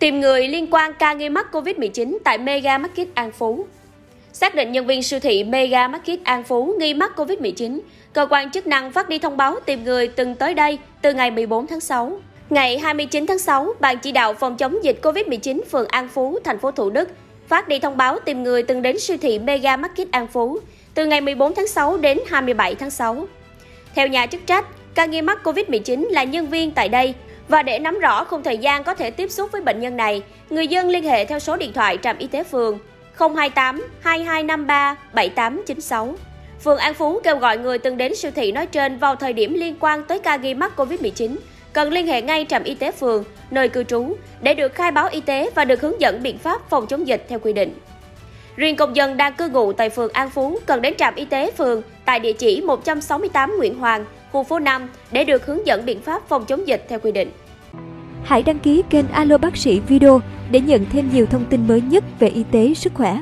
Tìm người liên quan ca nghi mắc COVID-19 tại Mega Market An Phú. Xác định nhân viên siêu thị Mega Market An Phú nghi mắc COVID-19, cơ quan chức năng phát đi thông báo tìm người từng tới đây từ ngày 14 tháng 6. Ngày 29 tháng 6, Ban chỉ đạo phòng chống dịch COVID-19 phường An Phú, thành phố Thủ Đức phát đi thông báo tìm người từng đến siêu thị Mega Market An Phú từ ngày 14 tháng 6 đến 27 tháng 6. Theo nhà chức trách, ca nghi mắc COVID-19 là nhân viên tại đây và để nắm rõ khung thời gian có thể tiếp xúc với bệnh nhân này, người dân liên hệ theo số điện thoại trạm y tế phường 028 2253 7896. Phường An Phú kêu gọi người từng đến siêu thị nói trên vào thời điểm liên quan tới ca ghi mắc COVID-19 cần liên hệ ngay trạm y tế phường, nơi cư trú để được khai báo y tế và được hướng dẫn biện pháp phòng chống dịch theo quy định. Riêng công dân đang cư ngụ tại phường An Phú cần đến trạm y tế phường tại địa chỉ 168 Nguyễn Hoàng, khu phố 5 để được hướng dẫn biện pháp phòng chống dịch theo quy định. Hãy đăng ký kênh Alo Bác sĩ Video để nhận thêm nhiều thông tin mới nhất về y tế, sức khỏe.